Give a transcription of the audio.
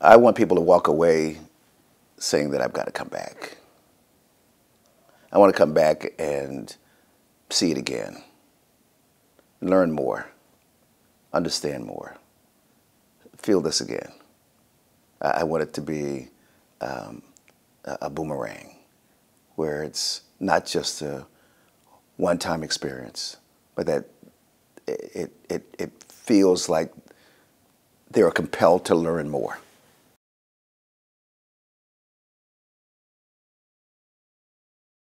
I want people to walk away saying that I've got to come back. I want to come back and see it again, learn more, understand more, feel this again. I, want it to be um, a boomerang where it's not just a one-time experience, but that it, it, it feels like they are compelled to learn more.